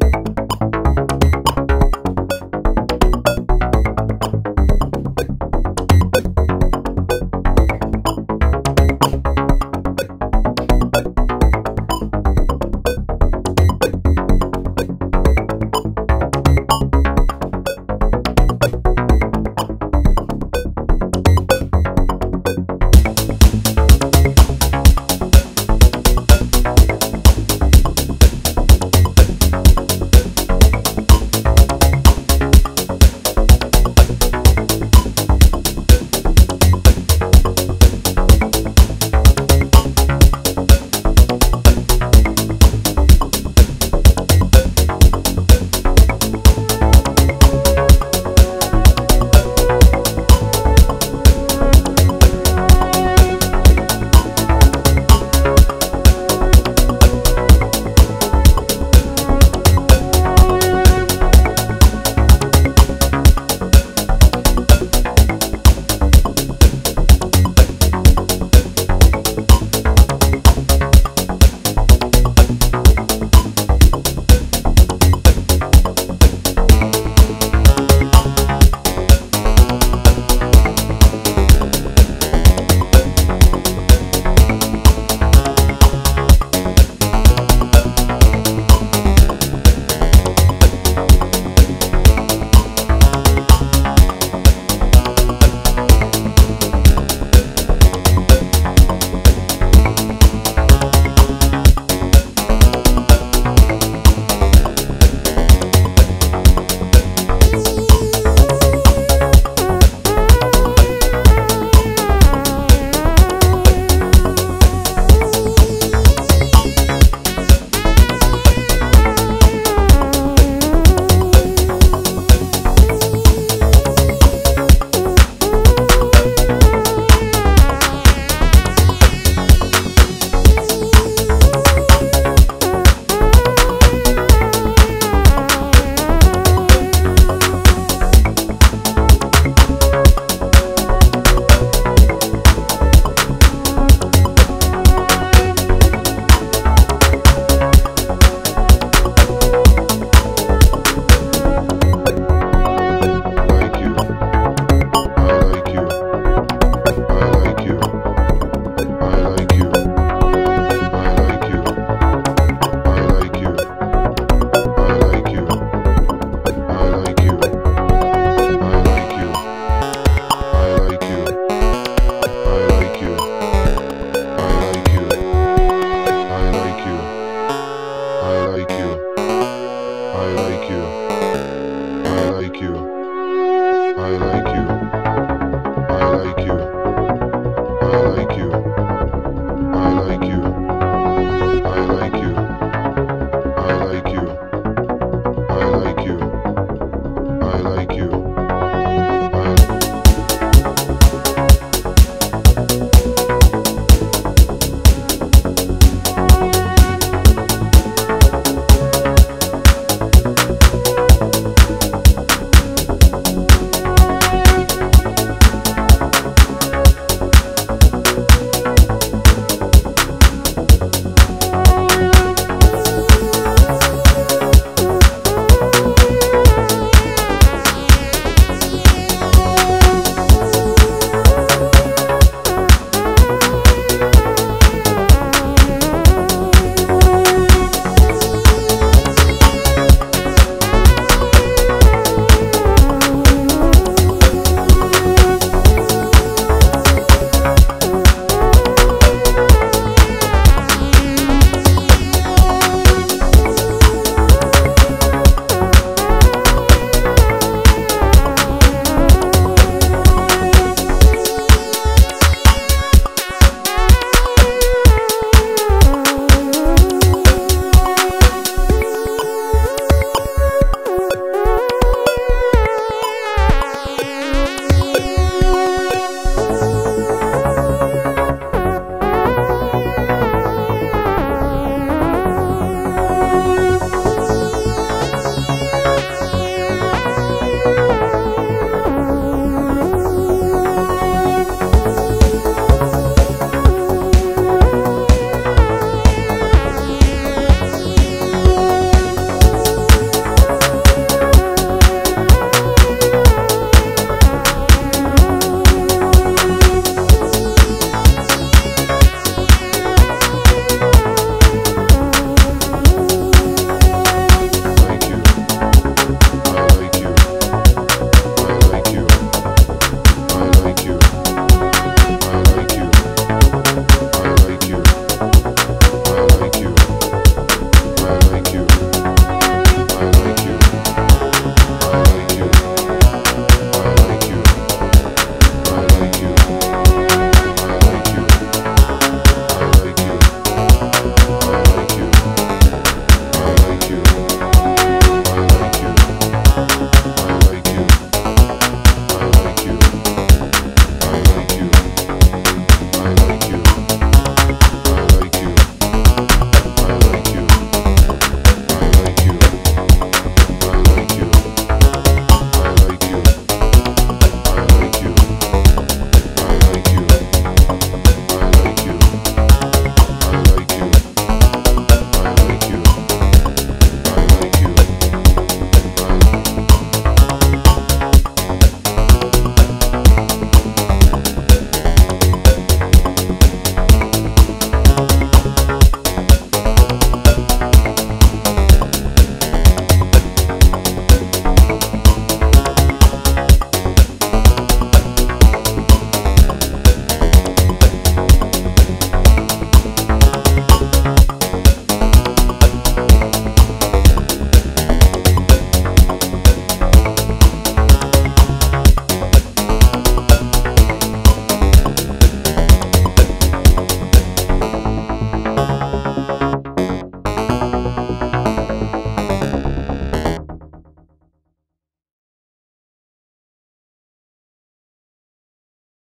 you